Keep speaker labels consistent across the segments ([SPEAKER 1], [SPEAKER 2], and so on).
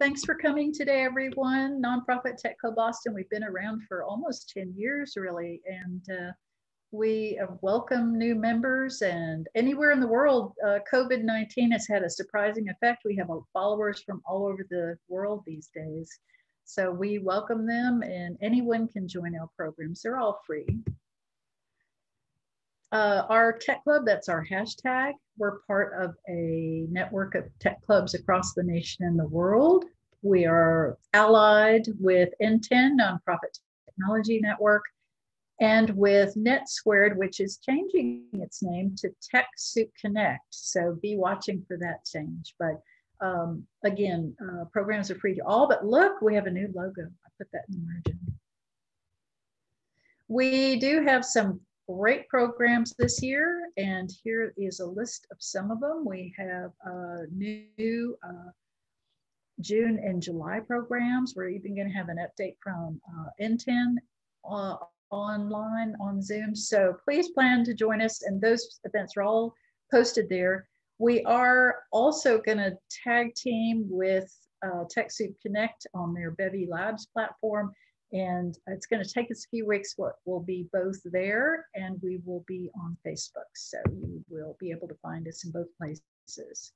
[SPEAKER 1] Thanks for coming today, everyone. Nonprofit Tech Club Austin, we've been around for almost 10 years, really, and uh, we welcome new members. And anywhere in the world, uh, COVID 19 has had a surprising effect. We have followers from all over the world these days. So we welcome them, and anyone can join our programs. They're all free. Uh, our tech club, that's our hashtag. We're part of a network of tech clubs across the nation and the world. We are allied with NTEN, Nonprofit Technology Network, and with Net Squared, which is changing its name to TechSoup Connect. So be watching for that change. But um, again, uh, programs are free to all, but look, we have a new logo. I put that in the margin. We do have some great programs this year, and here is a list of some of them. We have uh, new uh, June and July programs. We're even going to have an update from uh, uh, online on Zoom. So please plan to join us, and those events are all posted there. We are also going to tag team with uh, TechSoup Connect on their Bevy Labs platform and it's going to take us a few weeks, we'll be both there and we will be on Facebook. So you will be able to find us in both places.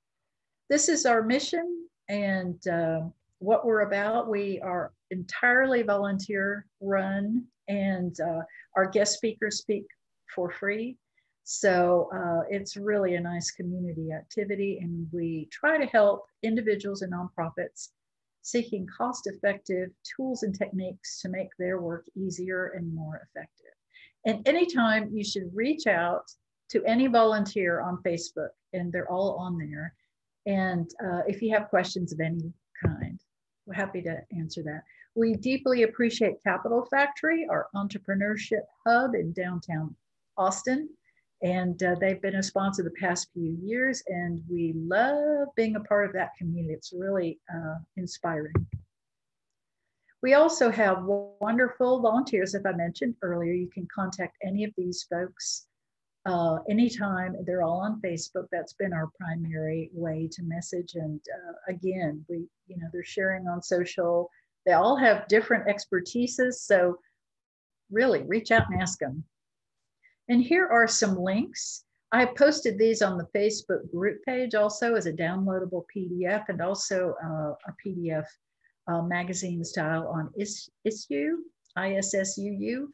[SPEAKER 1] This is our mission and uh, what we're about. We are entirely volunteer run and uh, our guest speakers speak for free. So uh, it's really a nice community activity and we try to help individuals and nonprofits seeking cost effective tools and techniques to make their work easier and more effective. And anytime you should reach out to any volunteer on Facebook, and they're all on there. And uh, if you have questions of any kind, we're happy to answer that. We deeply appreciate Capital Factory, our entrepreneurship hub in downtown Austin. And uh, they've been a sponsor the past few years, and we love being a part of that community. It's really uh, inspiring. We also have wonderful volunteers. If I mentioned earlier, you can contact any of these folks uh, anytime. They're all on Facebook. That's been our primary way to message. And uh, again, we, you know, they're sharing on social. They all have different expertises. So really reach out and ask them. And here are some links. I posted these on the Facebook group page also as a downloadable PDF and also uh, a PDF uh, magazine style on IS ISSU, ISSUU.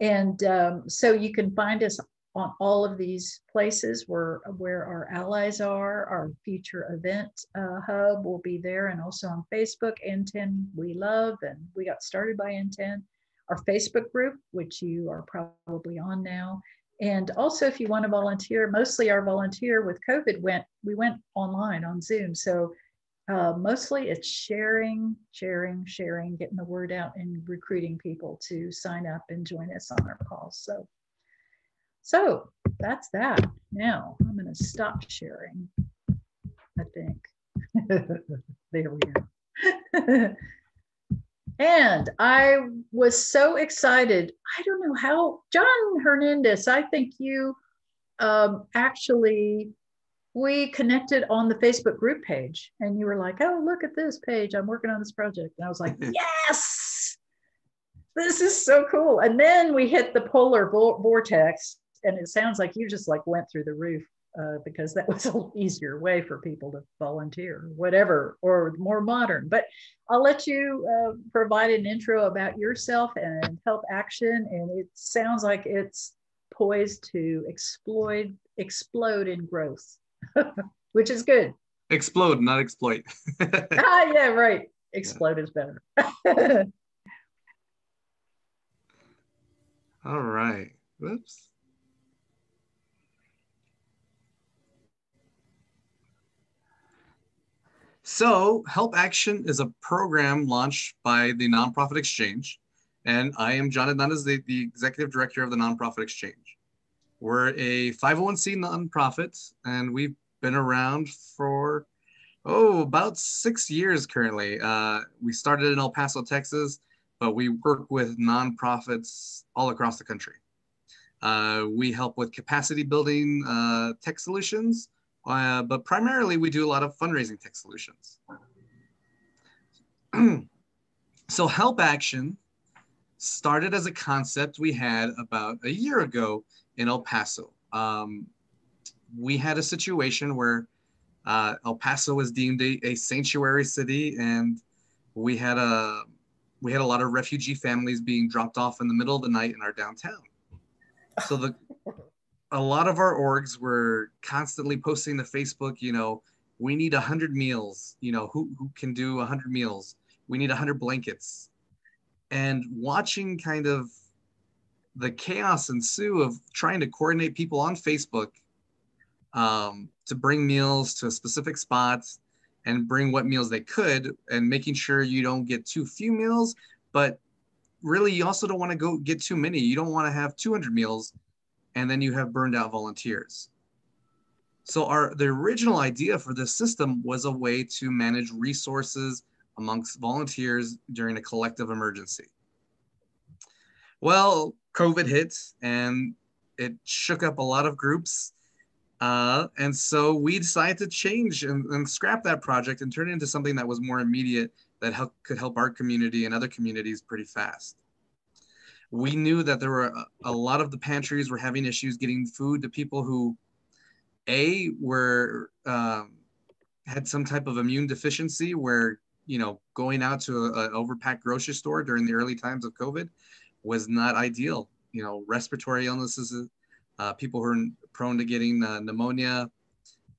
[SPEAKER 1] And um, so you can find us on all of these places where, where our allies are. Our future event uh, hub will be there and also on Facebook, NTEN We Love, and we got started by NTEN our Facebook group, which you are probably on now. And also, if you want to volunteer, mostly our volunteer with COVID went, we went online on Zoom. So uh, mostly it's sharing, sharing, sharing, getting the word out and recruiting people to sign up and join us on our calls. So, so that's that. Now I'm going to stop sharing, I think. there we go. And I was so excited. I don't know how, John Hernandez, I think you um, actually, we connected on the Facebook group page and you were like, oh, look at this page. I'm working on this project. And I was like, yes, this is so cool. And then we hit the polar vortex and it sounds like you just like went through the roof uh, because that was an easier way for people to volunteer, whatever, or more modern. But I'll let you uh, provide an intro about yourself and Help Action. And it sounds like it's poised to explode, explode in growth, which is good.
[SPEAKER 2] Explode, not exploit.
[SPEAKER 1] ah, yeah, right. Explode yeah. is better.
[SPEAKER 2] All right. Whoops. So, Help Action is a program launched by the Nonprofit Exchange, and I am John Hernandez, the, the executive director of the Nonprofit Exchange. We're a 501c nonprofit, and we've been around for oh about six years currently. Uh, we started in El Paso, Texas, but we work with nonprofits all across the country. Uh, we help with capacity building uh, tech solutions uh, but primarily we do a lot of fundraising tech solutions. so Help Action started as a concept we had about a year ago in El Paso. Um, we had a situation where uh, El Paso was deemed a, a, sanctuary city, and we had a we had a lot of refugee families being dropped off in the middle of the night in our downtown. So the a lot of our orgs were constantly posting to Facebook, you know, we need 100 meals, you know, who, who can do 100 meals? We need 100 blankets. And watching kind of the chaos ensue of trying to coordinate people on Facebook um, to bring meals to a specific spot and bring what meals they could and making sure you don't get too few meals, but really you also don't want to go get too many. You don't want to have 200 meals and then you have burned out volunteers. So our the original idea for this system was a way to manage resources amongst volunteers during a collective emergency. Well, COVID hit and it shook up a lot of groups. Uh, and so we decided to change and, and, scrap that project and turn it into something that was more immediate that help, could help our community and other communities pretty fast we knew that there were a, a, lot of the pantries were having issues getting food to people who a were um, had some type of immune deficiency where you know going out to an overpacked grocery store during the early times of covid was not ideal. You know respiratory illnesses uh, people who are prone to getting uh, pneumonia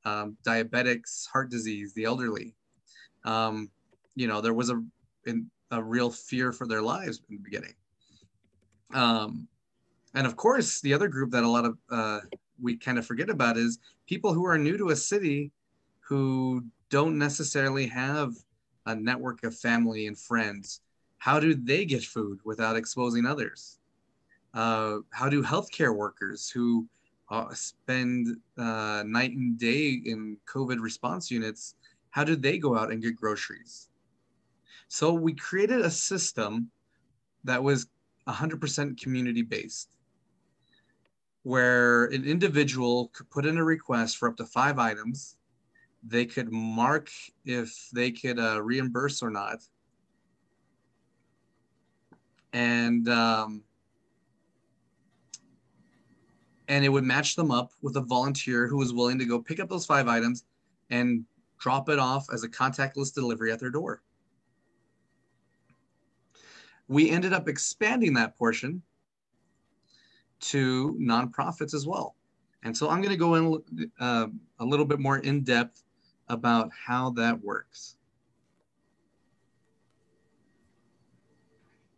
[SPEAKER 2] um, diabetics heart disease the elderly. Um, you know there was a, a real fear for their lives in the beginning um, and of course, the other group that a lot of uh, we kind of forget about is people who are new to a city who don't necessarily have a network of family and friends. How do they get food without exposing others? Uh, how do healthcare workers who uh, spend uh, night and day in COVID response units, how do they go out and get groceries? So we created a system that was 100% community based, where an individual could put in a request for up to five items. They could mark if they could uh, reimburse or not. And um, and it would match them up with a volunteer who was willing to go pick up those five items and drop it off as a contactless delivery at their door we ended up expanding that portion to nonprofits as well. And so I'm going to go in uh, a little bit more in depth about how that works.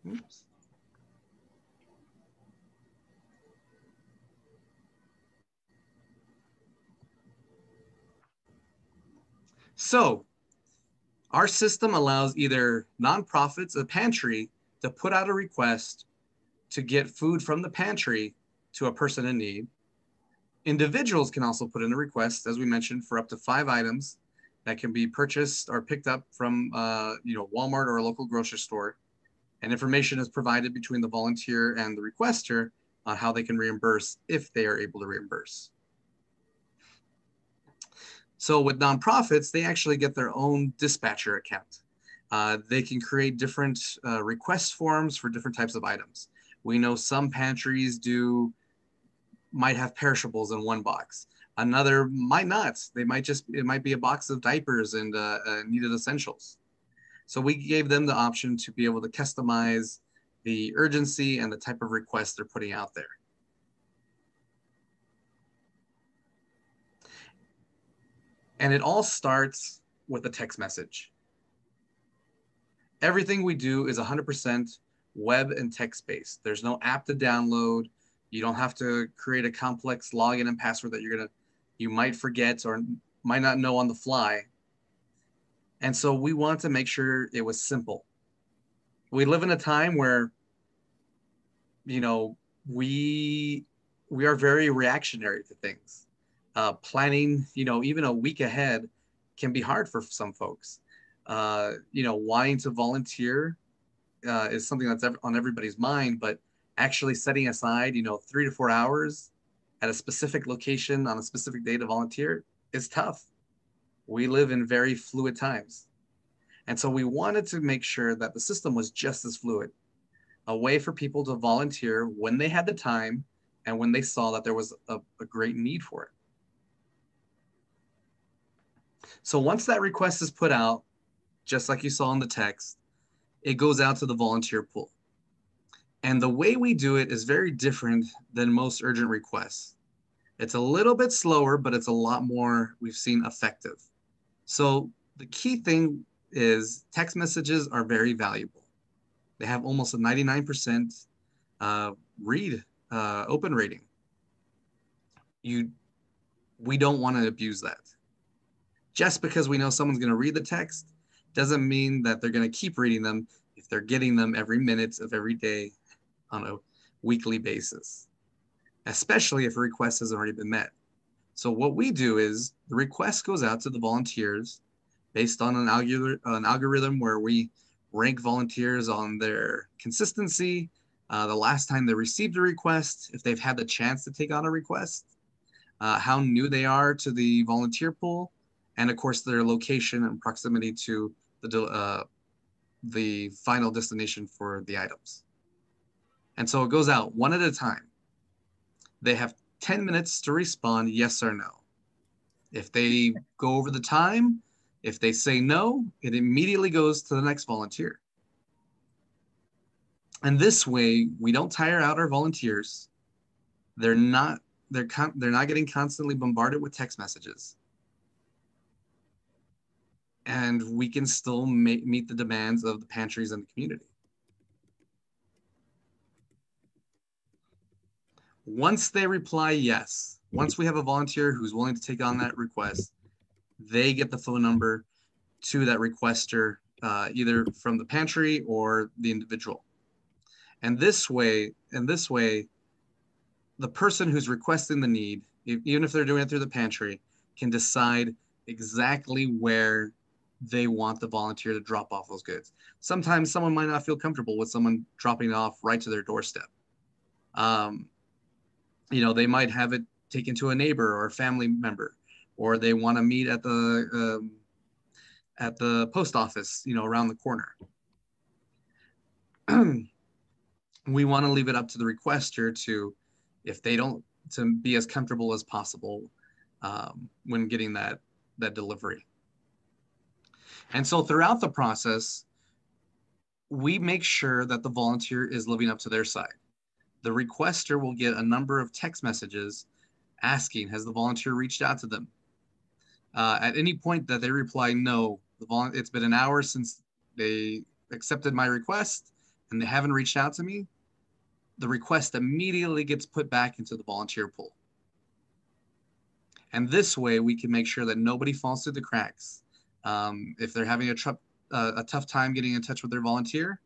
[SPEAKER 2] Oops. So our system allows either nonprofits, a pantry, to put out a request to get food from the pantry to a person in need. Individuals can also put in a request, as we mentioned, for up to five items that can be purchased or picked up from uh, you know Walmart or a local grocery store. And information is provided between the volunteer and the requester on how they can reimburse if they are able to reimburse. So with nonprofits, they actually get their own dispatcher account. Uh, they can create different uh, request forms for different types of items. We know some pantries do, might have perishables in one box. Another might not. They might just, it might be a box of diapers and uh, uh needed essentials. So we gave them the option to be able to customize the urgency and the type of request they're putting out there. And it all starts with a text message everything we do is 100% web and text based. There's no app to download. You don't have to create a complex login and password that you're going to, you might forget or might not know on the fly. And so we want to make sure it was simple. We live in a time where, you know, we we are very reactionary to things. Uh, planning, you know, even a week ahead can be hard for some folks uh, you know, wanting to volunteer uh, is something that's on everybody's mind, but actually setting aside, you know, three to four hours at a specific location on a specific day to volunteer is tough. We live in very fluid times. And so we wanted to make sure that the system was just as fluid, a way for people to volunteer when they had the time and when they saw that there was a, a great need for it. So once that request is put out, just like you saw in the text, it goes out to the volunteer pool. And the way we do it is very different than most urgent requests. It's a little bit slower, but it's a lot more, we've seen, effective. So the key thing is text messages are very valuable. They have almost a 99% uh, read uh, open rating. You, we don't want to abuse that. Just because we know someone's going to read the text doesn't mean that they're going to keep reading them if they're getting them every minute of every day on a weekly basis, especially if a request has already been met. So what we do is the request goes out to the volunteers based on an, algor- an algorithm where we rank volunteers on their consistency, uh, the last time they received a request, if they've had the chance to take on a request, uh, how new they are to the volunteer pool, and of course their location and proximity to the, uh, the final destination for the items. And so it goes out one at a time. They have 10 minutes to respond yes or no. If they go over the time, if they say no, it immediately goes to the next volunteer. And this way, we don't tire out our volunteers. They're not they're they're not getting constantly bombarded with text messages. And we can still meet the demands of the pantries and the community. Once they reply yes, once we have a volunteer who's willing to take on that request, they get the phone number to that requester, uh, either from the pantry or the individual. And this way, and this way, the person who's requesting the need, even if they're doing it through the pantry, can decide exactly where they want the volunteer to drop off those goods. Sometimes someone might not feel comfortable with someone dropping it off right to their doorstep. Um, you know, they might have it taken to a neighbor or a family member or they want to meet at the um, at the post office, you know, around the corner. we want to leave it up to the requester to, if they don't, to be as comfortable as possible um, when getting that that delivery. And so throughout the process, we make sure that the volunteer is living up to their side. The requester will get a number of text messages asking, has the volunteer reached out to them? Uh, at any point that they reply no, the vol- it's been an hour since they accepted my request and they haven't reached out to me, the request immediately gets put back into the volunteer pool. And this way we can make sure that nobody falls through the cracks. Um, if they're having a, tr- uh, a tough time getting in touch with their volunteer,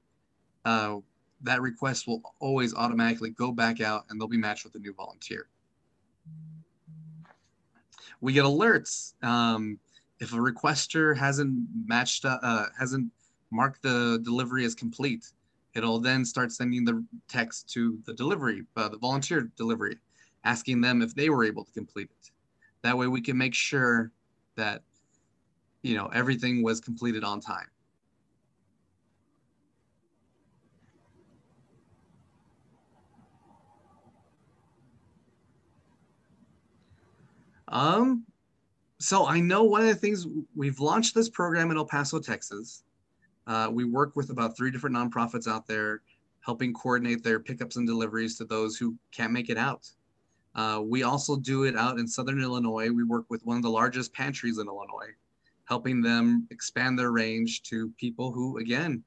[SPEAKER 2] uh, that request will always automatically go back out and they'll be matched with a new volunteer. We get alerts um, if a requester hasn't matched uh, hasn't marked the delivery as complete it'll then start sending the text to the delivery uh, the volunteer delivery asking them if they were able to complete it. That way we can make sure that you know everything was completed on time Um, so I know one of the things we've launched this program in El Paso, Texas. Uh, we work with about three different nonprofits out there, helping coordinate their pickups and deliveries to those who can't make it out. Uh, we also do it out in Southern Illinois. We work with one of the largest pantries in Illinois, helping them expand their range to people who, again,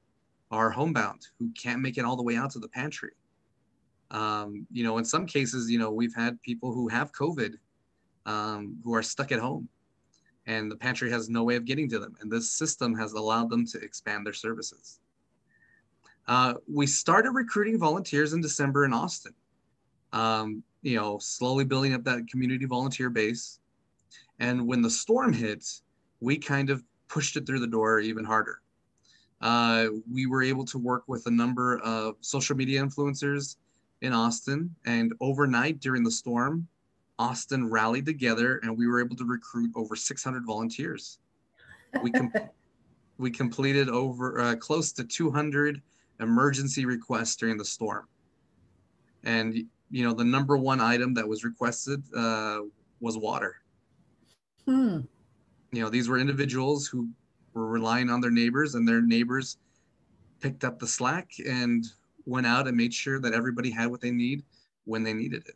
[SPEAKER 2] are homebound, who can't make it all the way out to the pantry. Um, you know, in some cases, you know, we've had people who have COVID um, who are stuck at home and the pantry has no way of getting to them. And this system has allowed them to expand their services. Uh, we started recruiting volunteers in December in Austin, um, you know, slowly building up that community volunteer base. And when the storm hit, we kind of pushed it through the door even harder. Uh, we were able to work with a number of social media influencers in Austin. And overnight during the storm, Austin rallied together and we were able to recruit over 600 volunteers. We, com- we completed over uh, close to 200 emergency requests during the storm. And, you know, the number one item that was requested uh, was water.
[SPEAKER 1] Hmm.
[SPEAKER 2] You know, these were individuals who were relying on their neighbors, and their neighbors picked up the slack and went out and made sure that everybody had what they need when they needed it.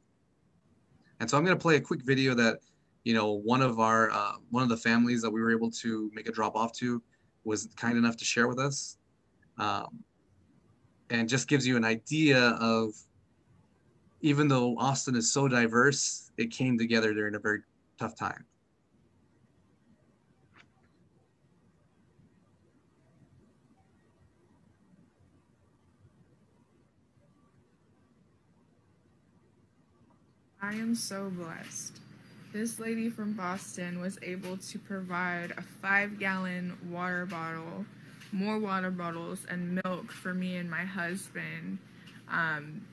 [SPEAKER 2] And so I'm going to play a quick video that, you know, one of our uh, one of the families that we were able to make a drop off to was kind enough to share with us, um, and just gives you an idea of even though Austin is so diverse, it came together during a very tough time.
[SPEAKER 3] I am so blessed. This lady from Boston was able to provide a five gallon water bottle, more water bottles, and milk for me and my husband. Um,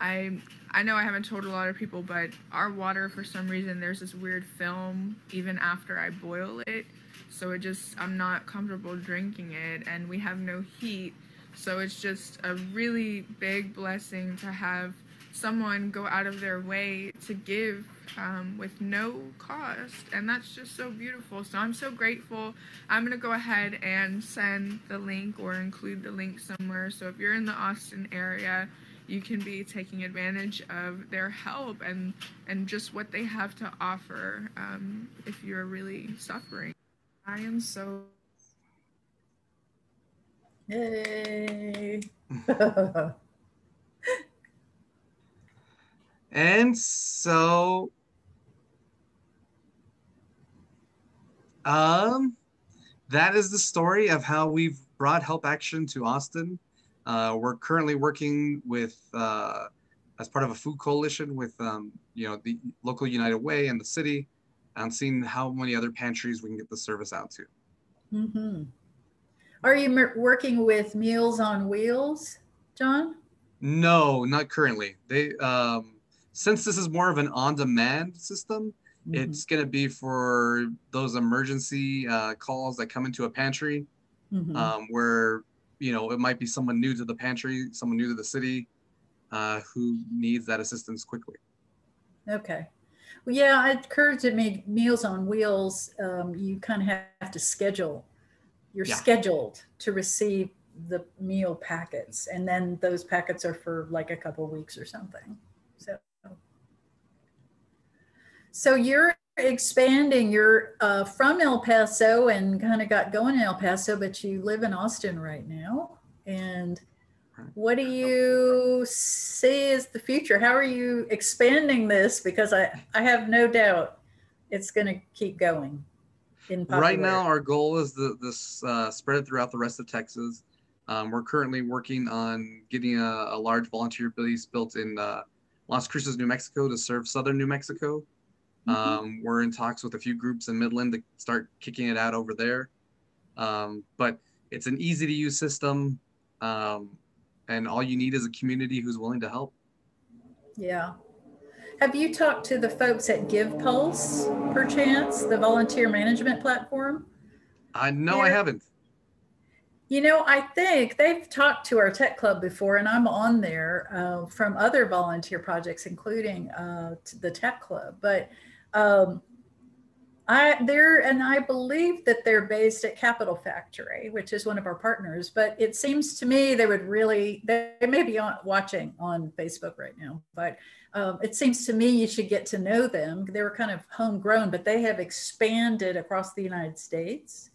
[SPEAKER 3] I I know I haven't told a lot of people, but our water for some reason there's this weird film even after I boil it, so it just I'm not comfortable drinking it, and we have no heat, so it's just a really big blessing to have someone go out of their way to give um, with no cost. And that's just so beautiful. So i'm so grateful. I'm going to go ahead and send the link or include the link somewhere. So if you're in the austin area you can be taking advantage of their help and and just what they have to offer um, if you're really suffering. I am so
[SPEAKER 1] Yay.
[SPEAKER 2] And so, um, that is the story of how we've brought Help Action to Austin. Uh, we're currently working with, uh, as part of a food coalition with, um, you know, the local United Way and the city, and seeing how many other pantries we can get the service out to.
[SPEAKER 1] hmm Are you working with Meals on Wheels, John?
[SPEAKER 2] No, not currently. They, um, since this is more of an on-demand system,
[SPEAKER 1] Mhm.
[SPEAKER 2] it's going to be for those emergency uh, calls that come into a pantry
[SPEAKER 1] Mhm.
[SPEAKER 2] um, where you know it might be someone new to the pantry someone new to the city uh, who needs that assistance quickly
[SPEAKER 1] Okay. Well, yeah, it occurred to me Meals on Wheels, um, you kind of have to schedule. You're
[SPEAKER 2] Yeah.
[SPEAKER 1] scheduled to receive the meal packets, and then those packets are for like a couple weeks or something. So, you're expanding. You're uh, from El Paso and kind of got going in El Paso, but you live in Austin right now. And what do you see as the future? How are you expanding this? Because I, I have no doubt it's going to keep going. In
[SPEAKER 2] right now our goal is this uh, spread throughout the rest of texas um, we're currently working on getting a, a large volunteer base built in uh, las cruces new mexico to serve southern new mexico
[SPEAKER 1] Mhm.
[SPEAKER 2] Um, we're in talks with a few groups in Midland to start kicking it out over there. Um, but it's an easy to use system. Um, and all you need is a community who's willing to help.
[SPEAKER 1] Yeah. Have you talked to the folks at GivePulse, perchance, the volunteer management platform?
[SPEAKER 2] I no, I haven't.
[SPEAKER 1] You know, I think they've talked to our tech club before, and I'm on there uh, from other volunteer projects, including uh, the tech club. But um, I there, and I believe that they're based at Capital Factory, which is one of our partners. But it seems to me they would really, they may be on, watching on Facebook right now, but um, it seems to me you should get to know them. They were kind of homegrown, but they have expanded across the United States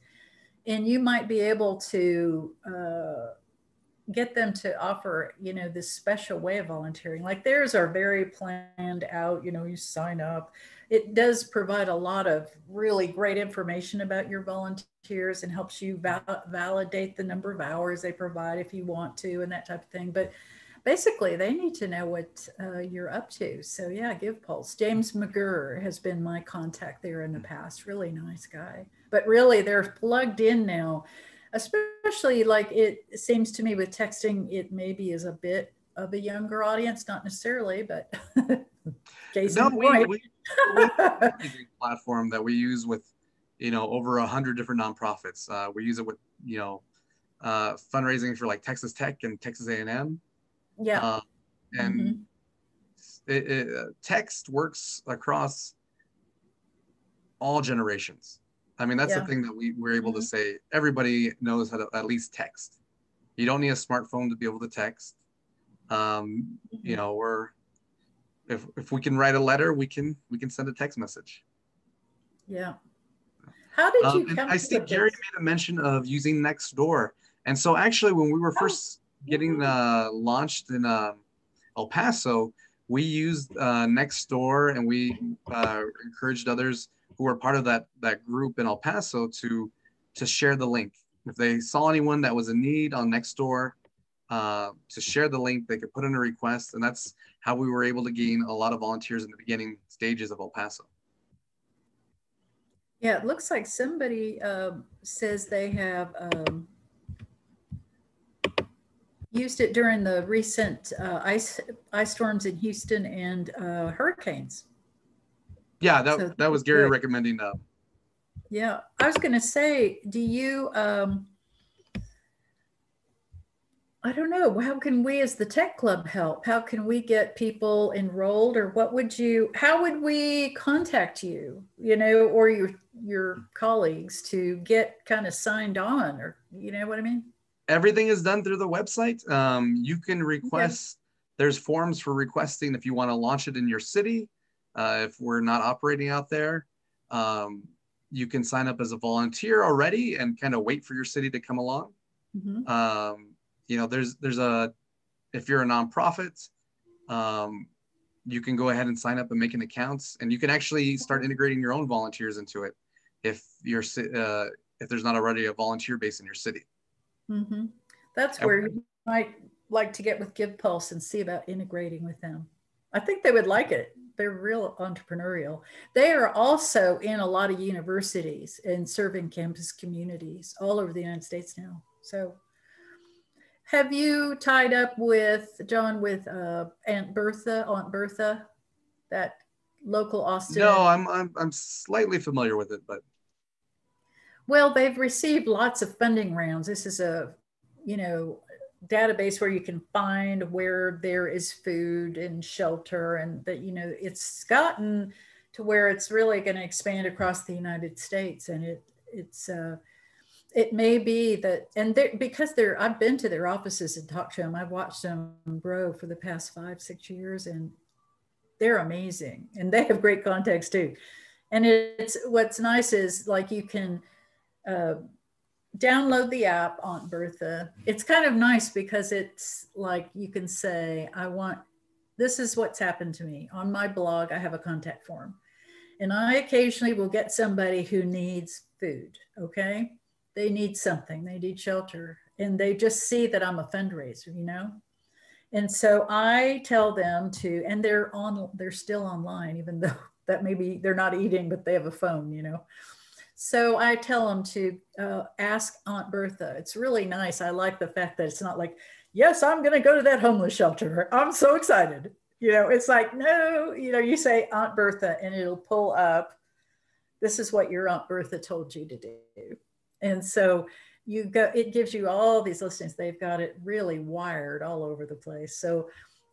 [SPEAKER 1] and you might be able to uh, get them to offer you know this special way of volunteering. Like theirs are very planned out you know you sign up. It does provide a lot of really great information about your volunteers and helps you val- validate the number of hours they provide if you want to and that type of thing. But basically they need to know what uh, you're up to. So yeah GivePulse. James mcgurr has been my contact there in the past. Really nice guy. But really they're plugged in now especially like it seems to me with texting it maybe is a bit of a younger audience not necessarily but case
[SPEAKER 2] No, we, we, we have a platform that we use with, you know, over a hundred different nonprofits. Uh, we use it with you know, uh, fundraising for like Texas Tech and Texas A&M.
[SPEAKER 1] Yeah.
[SPEAKER 2] Uh, and
[SPEAKER 1] Mhm.
[SPEAKER 2] it, it, uh, text works across all generations. I mean, that's
[SPEAKER 1] Yeah.
[SPEAKER 2] the thing that we we're able to
[SPEAKER 1] Mhm.
[SPEAKER 2] say. Everybody knows how to at least text. You don't need a smartphone to be able to text. Um, you
[SPEAKER 1] Mhm.
[SPEAKER 2] know, we're if if we can write a letter, we can we can send a text message.
[SPEAKER 1] Yeah. How did
[SPEAKER 2] Um,
[SPEAKER 1] you
[SPEAKER 2] and
[SPEAKER 1] come
[SPEAKER 2] I see Gary
[SPEAKER 1] this?
[SPEAKER 2] made a mention of using Nextdoor, and so actually, when we were
[SPEAKER 1] Oh,
[SPEAKER 2] first getting uh, launched in uh, El Paso, we used uh, Nextdoor, and we uh, encouraged others who were part of that that group in El Paso to to share the link. If they saw anyone that was in need on Nextdoor, uh, to share the link, they could put in a request, and that's how we were able to gain a lot of volunteers in the beginning stages of El Paso.
[SPEAKER 1] Yeah, it looks like somebody um, says they have um, used it during the recent uh, ice ice storms in Houston and uh, hurricanes.
[SPEAKER 2] Yeah, that,
[SPEAKER 1] So
[SPEAKER 2] that was Gary
[SPEAKER 1] good.
[SPEAKER 2] recommending uh,
[SPEAKER 1] Yeah, I was going to say, do you? Um, I don't know. How can we, as the tech club, help? How can we get people enrolled, or what would you? How would we contact you? You know, or your your colleagues to get kind of signed on, or you know what I mean?
[SPEAKER 2] Everything is done through the website. Um, you can request, there's forms for requesting if you want to launch it in your city. Uh, if we're not operating out there, um, you can sign up as a volunteer already and kind of wait for your city to come along.
[SPEAKER 1] Mhm.
[SPEAKER 2] Um, you know, there's, there's a, if you're a nonprofit, um, you can go ahead and sign up and make an account and you can actually start integrating your own volunteers into it. If you're, uh, if there's not already a volunteer base in your city.
[SPEAKER 1] Hmm That's where you might like to get with GivePulse and see about integrating with them. I think they would like it. They're real entrepreneurial. They are also in a lot of universities and serving campus communities all over the United States now. So, have you tied up with John with uh, Aunt Bertha, Aunt Bertha, that local Austin?
[SPEAKER 2] No, I'm, I'm I'm slightly familiar with it, but
[SPEAKER 1] Well, they've received lots of funding rounds. This is a, you know, database where you can find where there is food and shelter and that, you know, it's gotten to where it's really going to expand across the United States. And it, it's, uh, it may be that, and they're, because they're, I've been to their offices and talked to them, I've watched them grow for the past five, six years, and they're amazing. And they have great contacts too. And it's, what's nice is like you can, uh, download the app Aunt Bertha. It's kind of nice because it's like you can say, I want, this is what's happened to me. On my blog, I have a contact form. And I occasionally will get somebody who needs food, okay? They need something, they need shelter, and they just see that I'm a fundraiser, you know? And so I tell them to, and they're on, they're still online, even though that maybe they're not eating, but they have a phone, you know? So I tell them to uh, ask Aunt Bertha. It's really nice. I like the fact that it's not like, yes, I'm going to go to that homeless shelter. I'm so excited. You know, it's like, no, you know, you say Aunt Bertha and it'll pull up. This is what your Aunt Bertha told you to do. And so you go, it gives you all these listings. They've got it really wired all over the place. So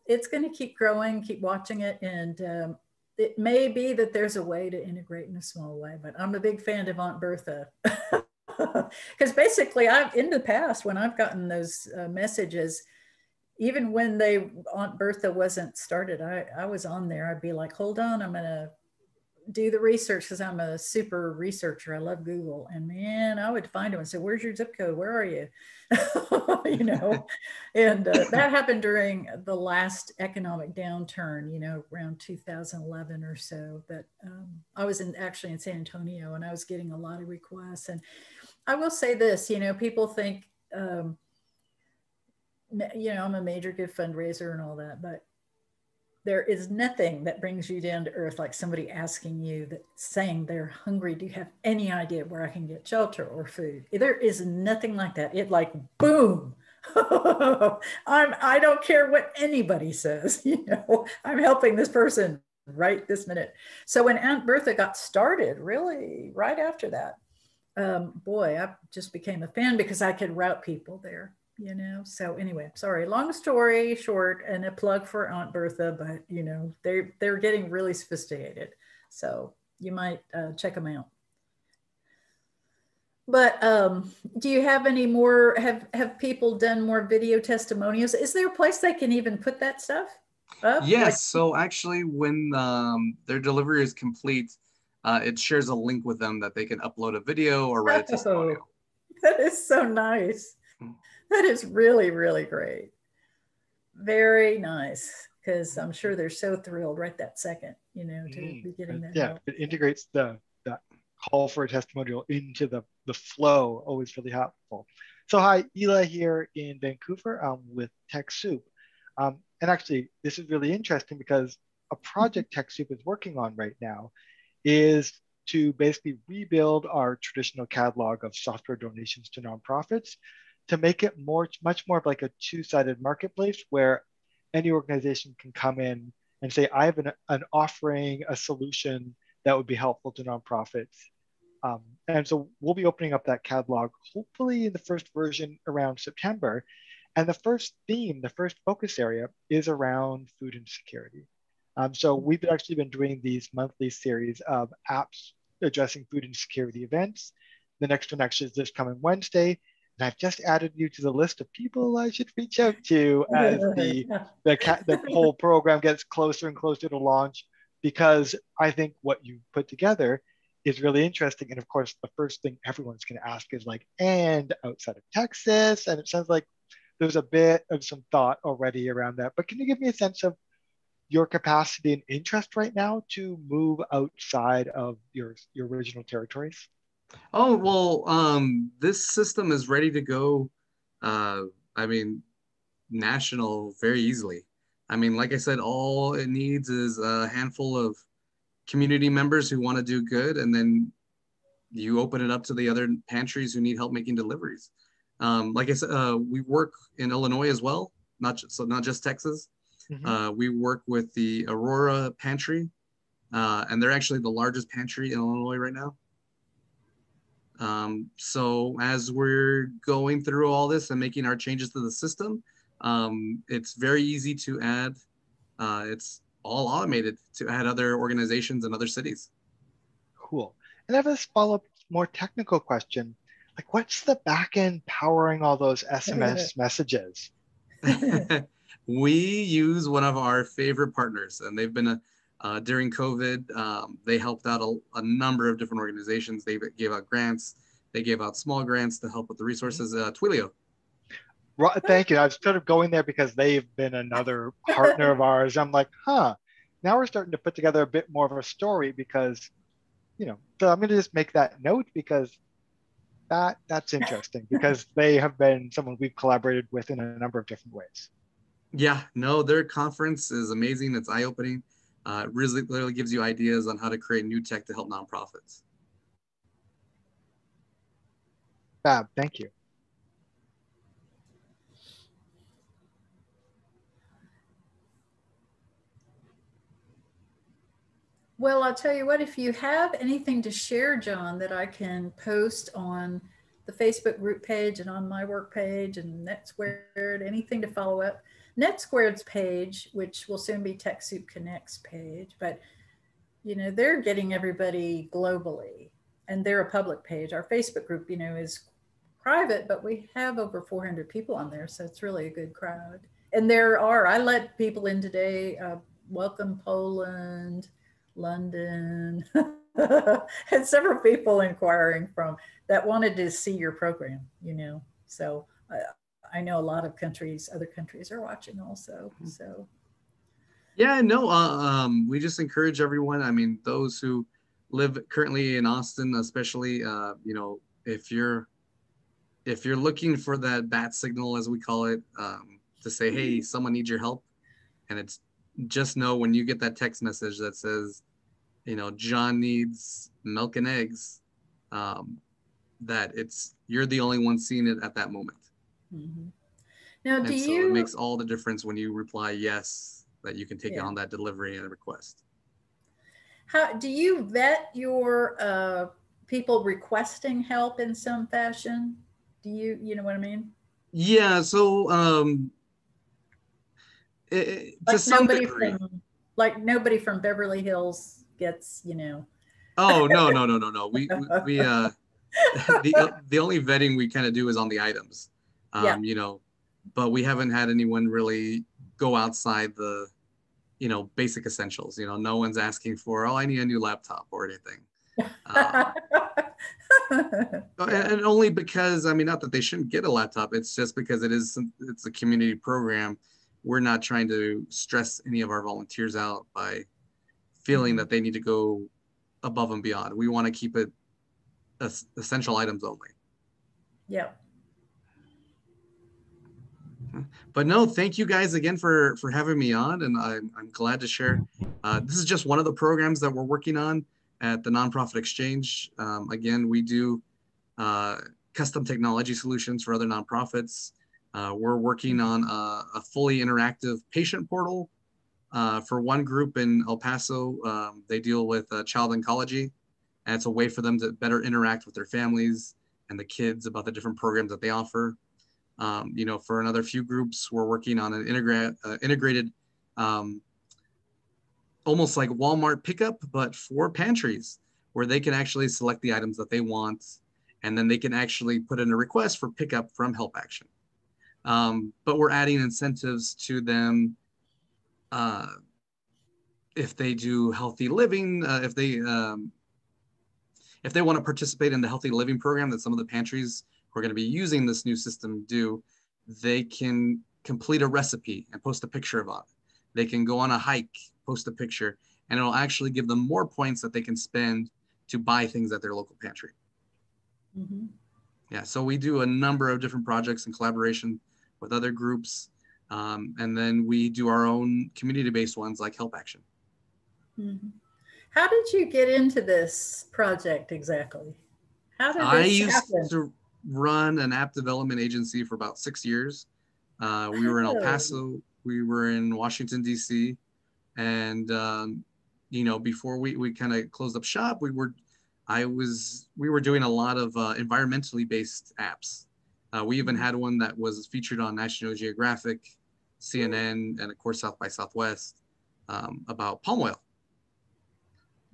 [SPEAKER 1] it's going to keep growing, keep watching it. And um, it may be that there's a way to integrate in a small way, but I'm a big fan of Aunt Bertha. Because basically, I've in the past, when I've gotten those uh, messages, even when they Aunt Bertha wasn't started, I, I was on there. I'd be like, hold on, I'm to do the research because I'm a super researcher. I love Google. And man, I would find them and say, Where's your zip code? Where are you? you know, and uh, that happened during the last economic downturn, you know, around 2011 or so. That um, I was in actually in San Antonio and I was getting a lot of requests. And I will say this, you know, people think, um, you know, I'm a major good fundraiser and all that, but there is nothing that brings you down to earth like somebody asking you that saying they're hungry. Do you have any idea where i can get shelter or food? There is nothing like that. It like boom. I'm i don't care what anybody says you know? I'm helping this person right this minute. So when aunt bertha got started really right after that um, boy, I just became a fan because I could route people there, you know. So anyway, sorry, long story short, and a plug for Aunt Bertha, but you know, they're they're getting really sophisticated. So you might uh, check them out. But um, do you have any more? Have have people done more video testimonials? Is there a place they can even put that stuff
[SPEAKER 2] up? Yes. Like- so actually, when um, their delivery is complete, uh, it shares a link with them that they can upload a video or write a testimonial.
[SPEAKER 1] that is so nice. That is really really great. Very nice because I'm sure they're so thrilled right that second, you know, to mm, be getting that.
[SPEAKER 4] Yeah,
[SPEAKER 1] help.
[SPEAKER 4] it integrates the that call for a testimonial into the the flow. Always really helpful. So hi, Ela here in Vancouver um, with TechSoup. Um, and actually, this is really interesting because a project TechSoup is working on right now is to basically rebuild our traditional catalog of software donations to nonprofits to make it more, much more of like a two-sided marketplace where any organization can come in and say, I have an, an offering, a solution that would be helpful to nonprofits. Um, and so we'll be opening up that catalog hopefully in the first version around September. And the first theme, the first focus area is around food insecurity. Um, so we've actually been doing these monthly series of apps addressing food insecurity events. The next one actually is this coming Wednesday. And I've just added you to the list of people I should reach out to as the the, ca- the whole program gets closer and closer to launch, because I think what you put together is really interesting. And of course, the first thing everyone's going to ask is like, and outside of Texas, and it sounds like there's a bit of some thought already around that. But can you give me a sense of your capacity and interest right now to move outside of your your original territories?
[SPEAKER 2] Oh well, um, this system is ready to go. Uh, I mean, national very easily. I mean, like I said, all it needs is a handful of community members who want to do good, and then you open it up to the other pantries who need help making deliveries. Um, like I said, uh, we work in Illinois as well, not just, so not just Texas. Mm-hmm. Uh, we work with the Aurora Pantry, uh, and they're actually the largest pantry in Illinois right now. Um, so as we're going through all this and making our changes to the system, um, it's very easy to add. Uh, it's all automated to add other organizations and other cities.
[SPEAKER 4] Cool. And I have a follow-up, more technical question. Like, what's the backend powering all those SMS messages?
[SPEAKER 2] we use one of our favorite partners, and they've been a uh, during COVID, um, they helped out a, a, number of different organizations. They gave out grants. They gave out small grants to help with the resources. Uh, Twilio.
[SPEAKER 4] Right, thank you. I was sort of going there because they've been another partner of ours. I'm like, huh. Now we're starting to put together a bit more of a story because, you know, so I'm going to just make that note because that that's interesting because they have been someone we've collaborated with in a number of different ways.
[SPEAKER 2] Yeah, no, their conference is amazing. It's eye opening uh, really literally gives you ideas on how to create new tech to help nonprofits.
[SPEAKER 4] Fab, thank you.
[SPEAKER 1] Well, I'll tell you what, if you have anything to share, John, that I can post on the Facebook group page and on my work page and NetSquared, anything to follow up, NetSquared's page, which will soon be TechSoup Connect's page, but you know, they're getting everybody globally and they're a public page. Our Facebook group, you know, is private, but we have over 400 people on there. So it's really a good crowd. And there are, I let people in today, uh, welcome Poland, London, and several people inquiring from that wanted to see your program, you know. So uh, I know a lot of countries, other countries are watching also. Mm-hmm. So.
[SPEAKER 2] Yeah, no, uh, um, we just encourage everyone. I mean, those who live currently in Austin, especially, uh, you know, if you're if you're looking for that bat signal, as we call it, um, to say, hey, mm-hmm. someone needs your help, and it's just know when you get that text message that says, you know, John needs milk and eggs, um, that it's you're the only one seeing it at that moment.
[SPEAKER 1] Mm-hmm. Now, do
[SPEAKER 2] so
[SPEAKER 1] you?
[SPEAKER 2] It makes all the difference when you reply yes that you can take yeah. on that delivery and request.
[SPEAKER 1] How do you vet your uh, people requesting help in some fashion? Do you, you know what I mean?
[SPEAKER 2] Yeah. So, um, it, to
[SPEAKER 1] Like
[SPEAKER 2] some
[SPEAKER 1] nobody
[SPEAKER 2] degree.
[SPEAKER 1] from, like nobody from Beverly Hills gets, you know.
[SPEAKER 2] Oh no no no no no. We we, we uh the the only vetting we kind of do is on the items. Um,
[SPEAKER 1] Yeah.
[SPEAKER 2] you know, but we haven't had anyone really go outside the you know basic essentials. You know, no one's asking for oh I need a new laptop or anything. Uh, and, and only because I mean not that they shouldn't get a laptop. It's just because it is it's a community program. We're not trying to stress any of our volunteers out by feeling that they need to go above and beyond. We want to keep it es- essential items only.
[SPEAKER 1] Yep.
[SPEAKER 2] But no, thank you guys again for for having me on, and I'm I'm glad to share. Uh, this is just one of the programs that we're working on at the Nonprofit Exchange. Um, again, we do uh, custom technology solutions for other nonprofits. Uh, we're working on a, a fully interactive patient portal uh, for one group in El Paso. Um, they deal with uh, child oncology, and it's a way for them to better interact with their families and the kids about the different programs that they offer. Um, you know, for another few groups, we're working on an uh, integrated, um, almost like Walmart pickup, but for pantries, where they can actually select the items that they want, and then they can actually put in a request for pickup from Help Action. Um, but we're adding incentives to them uh, if they do healthy living, uh, if they um, if they want to participate in the healthy living program that some of the pantries who are going to be using this new system do, they can complete a recipe and post a picture of it. They can go on a hike, post a picture, and it'll actually give them more points that they can spend to buy things at their local pantry.
[SPEAKER 1] Mhm.
[SPEAKER 2] Yeah, so we do a number of different projects in collaboration with other groups. Um, and then we do our own community-based ones like Help Action.
[SPEAKER 1] Mhm. How did you get into this project exactly? How did
[SPEAKER 2] I
[SPEAKER 1] this
[SPEAKER 2] used
[SPEAKER 1] happen?
[SPEAKER 2] to run an app development agency for about six years. Uh, we were in El
[SPEAKER 1] Oh.
[SPEAKER 2] Paso, we were in Washington D.C., and um, you know before we we kind of closed up shop, we were I was we were doing a lot of uh, environmentally based apps. Uh, we even had one that was featured on National Geographic, CNN, and of course South by Southwest um, about palm oil.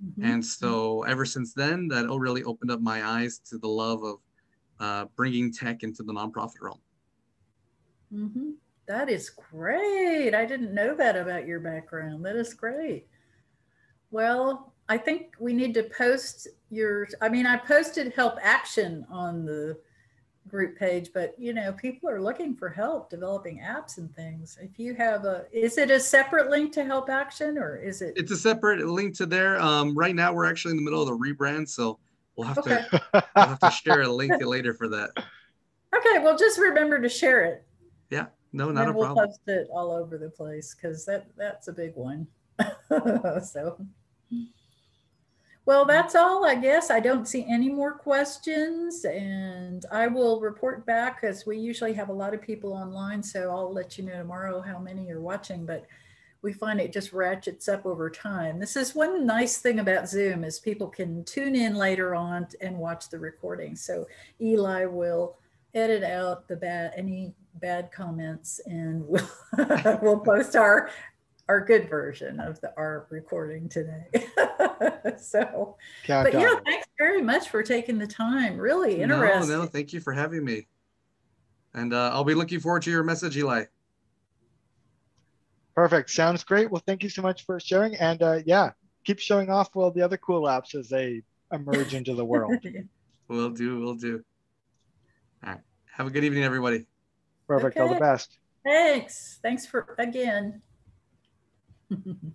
[SPEAKER 1] Mhm.
[SPEAKER 2] And so ever since then, that really opened up my eyes to the love of uh, bringing tech into the nonprofit realm.
[SPEAKER 1] Mhm. That is great. I didn't know that about your background. That is great. Well, I think we need to post your, I mean, I posted help action on the group page, but you know, people are looking for help developing apps and things. If you have a, is it a separate link to help action or is it?
[SPEAKER 2] It's a separate link to there. Um, right now, we're actually in the middle of the rebrand, so we'll have
[SPEAKER 1] Okay.
[SPEAKER 2] to we'll have to share a link later for that.
[SPEAKER 1] Okay, well, just remember to share it.
[SPEAKER 2] Yeah, no, not a
[SPEAKER 1] and we'll
[SPEAKER 2] problem.
[SPEAKER 1] post it all over the place because that that's a big one. so, well, that's all I guess. I don't see any more questions, and I will report back because we usually have a lot of people online. So I'll let you know tomorrow how many are watching, but. We find it just ratchets up over time. This is one nice thing about Zoom is people can tune in later on and watch the recording. So Eli will edit out the bad any bad comments and we'll, we'll post our our good version of the our recording today so but yeah thanks very much for taking the time really
[SPEAKER 2] No,
[SPEAKER 1] interesting
[SPEAKER 2] no, thank you for having me. And uh, I'll be looking forward to your message, Eli.
[SPEAKER 4] Perfect. Sounds great. Well, thank you so much for sharing. And uh, yeah, keep showing off all the other cool apps as they emerge into the world.
[SPEAKER 2] We'll do, we'll do. All right. Have a good evening, everybody.
[SPEAKER 4] Perfect. All the best.
[SPEAKER 1] thanks thanks for again